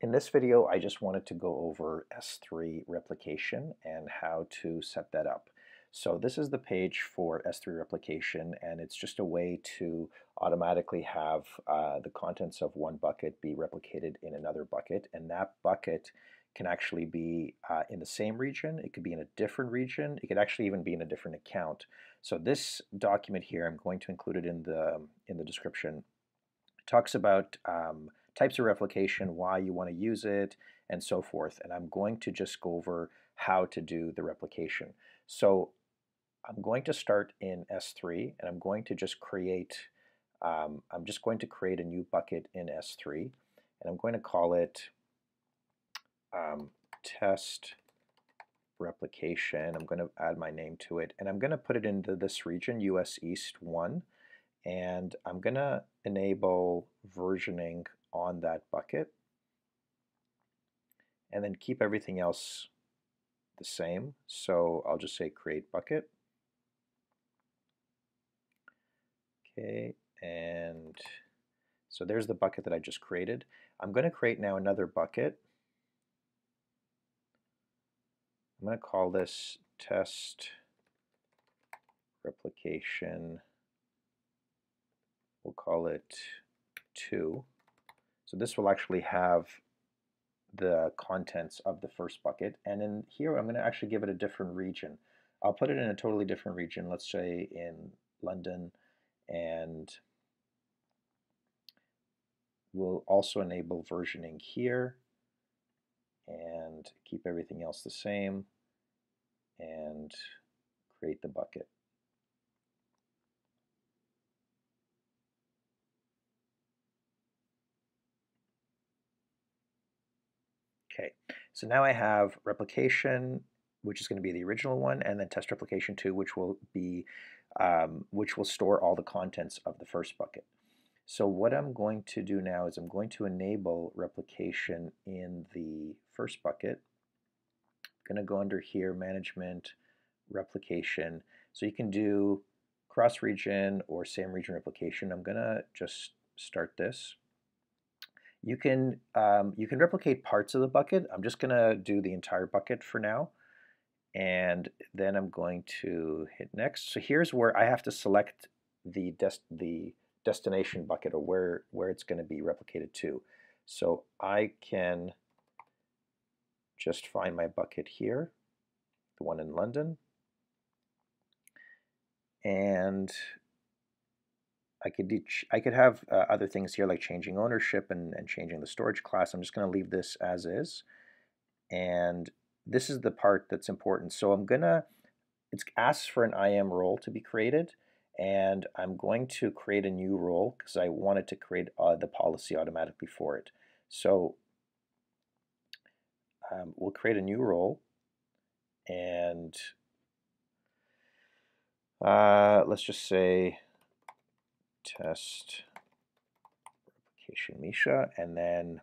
In this video, I just wanted to go over S3 replication and how to set that up. So this is the page for S3 replication, and it's just a way to automatically have uh, the contents of one bucket be replicated in another bucket, and that bucket can actually be uh, in the same region, it could be in a different region, it could actually even be in a different account. So this document here, I'm going to include it in the, in the description, talks about um, types of replication, why you want to use it, and so forth. And I'm going to just go over how to do the replication. So I'm going to start in S3 and I'm going to just create, um, I'm just going to create a new bucket in S3 and I'm going to call it um, test replication. I'm going to add my name to it and I'm going to put it into this region, US East 1 and I'm going to enable versioning on that bucket and then keep everything else the same. So I'll just say create bucket. Okay, and so there's the bucket that I just created. I'm going to create now another bucket. I'm going to call this test replication. We'll call it 2. So this will actually have the contents of the first bucket. And in here, I'm going to actually give it a different region. I'll put it in a totally different region, let's say in London, and we'll also enable versioning here and keep everything else the same and create the bucket. Okay, so now I have replication, which is going to be the original one, and then test replication 2, which will be um, which will store all the contents of the first bucket. So what I'm going to do now is I'm going to enable replication in the first bucket. I'm going to go under here, management, replication. So you can do cross-region or same region replication. I'm going to just start this. You can, um, you can replicate parts of the bucket. I'm just going to do the entire bucket for now. And then I'm going to hit next. So here's where I have to select the, des the destination bucket or where, where it's going to be replicated to. So I can just find my bucket here, the one in London. And I could do, I could have uh, other things here like changing ownership and, and changing the storage class. I'm just going to leave this as is. And this is the part that's important. So I'm going to, it asks for an IAM role to be created. And I'm going to create a new role because I wanted to create uh, the policy automatically for it. So um, we'll create a new role. And uh, let's just say test replication Misha, and then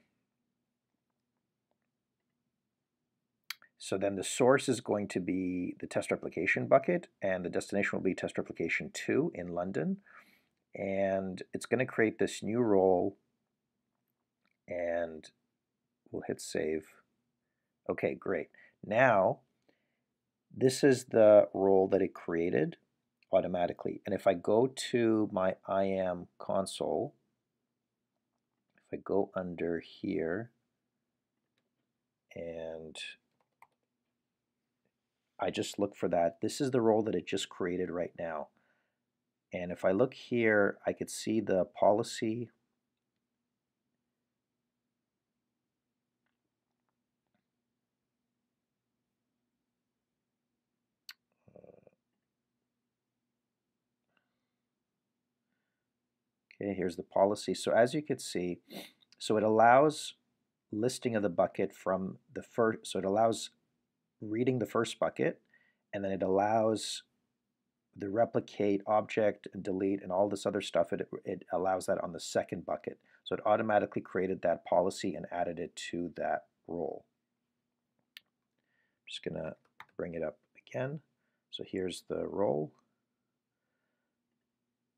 so then the source is going to be the test replication bucket, and the destination will be test replication 2 in London. And it's going to create this new role, and we'll hit save. Okay, great. Now, this is the role that it created automatically. And if I go to my IAM console, if I go under here and I just look for that, this is the role that it just created right now. And if I look here, I could see the policy Okay, here's the policy. So as you can see, so it allows listing of the bucket from the first, so it allows reading the first bucket, and then it allows the replicate object and delete and all this other stuff, it, it allows that on the second bucket. So it automatically created that policy and added it to that role. I'm just going to bring it up again. So here's the role.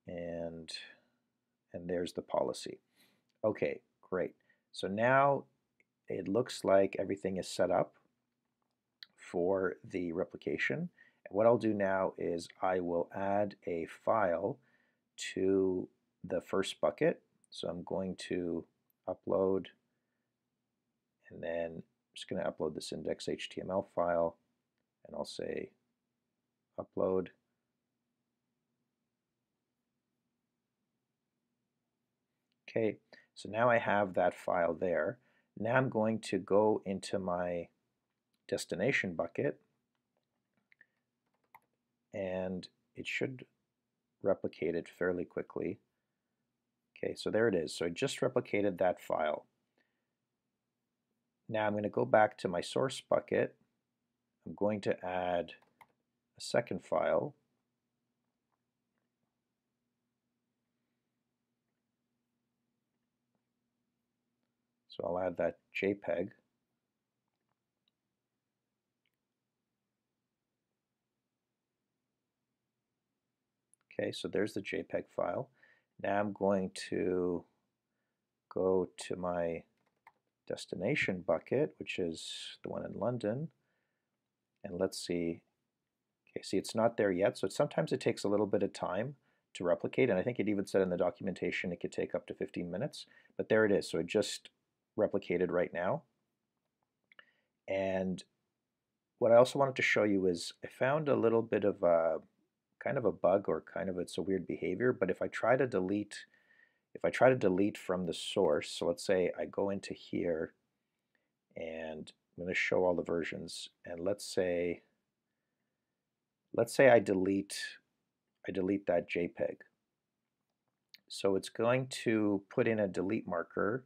And and there's the policy. Okay, great. So now it looks like everything is set up for the replication. what I'll do now is I will add a file to the first bucket. So I'm going to upload and then I'm just going to upload this index.html file and I'll say upload Okay, so now I have that file there. Now I'm going to go into my destination bucket and it should replicate it fairly quickly. Okay, so there it is. So I just replicated that file. Now I'm going to go back to my source bucket. I'm going to add a second file So I'll add that JPEG. Okay, so there's the JPEG file. Now I'm going to go to my destination bucket, which is the one in London, and let's see. Okay, see it's not there yet, so sometimes it takes a little bit of time to replicate, and I think it even said in the documentation it could take up to 15 minutes, but there it is. So it just replicated right now. And what I also wanted to show you is I found a little bit of a kind of a bug or kind of it's a weird behavior, but if I try to delete if I try to delete from the source, so let's say I go into here and I'm going to show all the versions and let's say let's say I delete I delete that JPEG. So it's going to put in a delete marker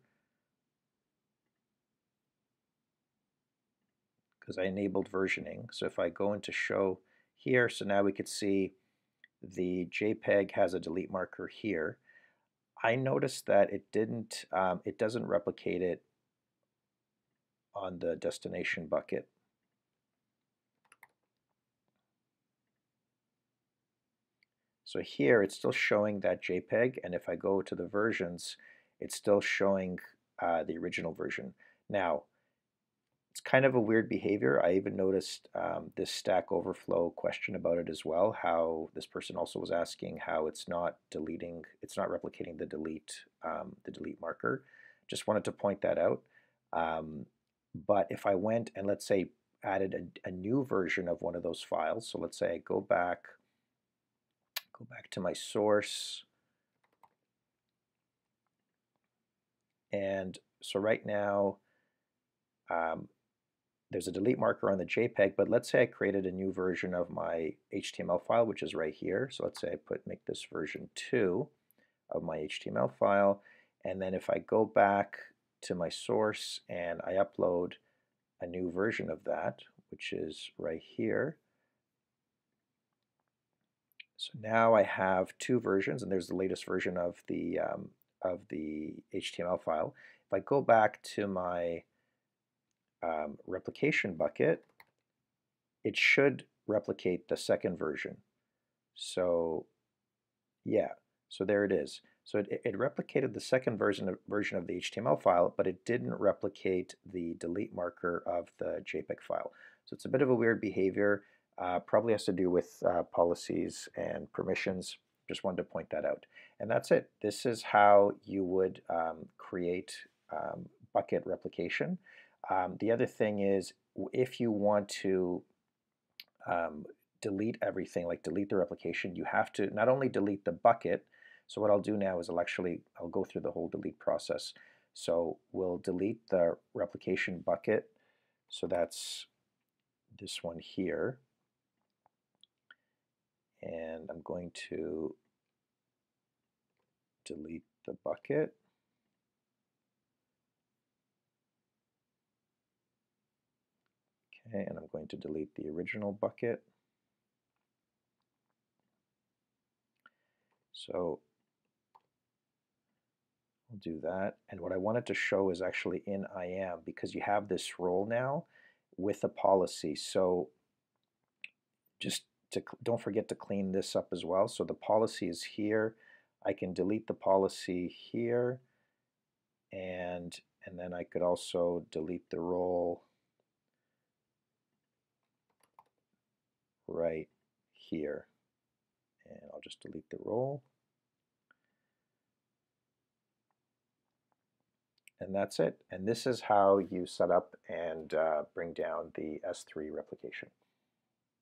because I enabled versioning. So if I go into show here, so now we could see the JPEG has a delete marker here. I noticed that it didn't, um, it doesn't replicate it on the destination bucket. So here it's still showing that JPEG, and if I go to the versions, it's still showing uh, the original version. Now, it's kind of a weird behavior. I even noticed um, this Stack Overflow question about it as well, how this person also was asking how it's not deleting, it's not replicating the delete, um, the delete marker. Just wanted to point that out. Um, but if I went and let's say added a, a, new version of one of those files, so let's say I go back, go back to my source, and so right now, um, there's a delete marker on the JPEG, but let's say I created a new version of my HTML file, which is right here. So let's say I put make this version 2 of my HTML file, and then if I go back to my source and I upload a new version of that, which is right here. So now I have two versions, and there's the latest version of the um, of the HTML file. If I go back to my um, replication bucket, it should replicate the second version. So yeah, so there it is. So it, it replicated the second version of, version of the HTML file, but it didn't replicate the delete marker of the JPEG file. So it's a bit of a weird behavior. Uh, probably has to do with uh, policies and permissions. Just wanted to point that out. And that's it. This is how you would um, create um, bucket replication. Um, the other thing is if you want to um, delete everything, like delete the replication, you have to not only delete the bucket, so what I'll do now is I'll actually, I'll go through the whole delete process. So we'll delete the replication bucket, so that's this one here. And I'm going to delete the bucket. Okay, and I'm going to delete the original bucket. So I'll do that. And what I wanted to show is actually in IAM because you have this role now with a policy. So just to, don't forget to clean this up as well. So the policy is here. I can delete the policy here and and then I could also delete the role right here. And I'll just delete the role. And that's it. And this is how you set up and uh, bring down the S3 replication.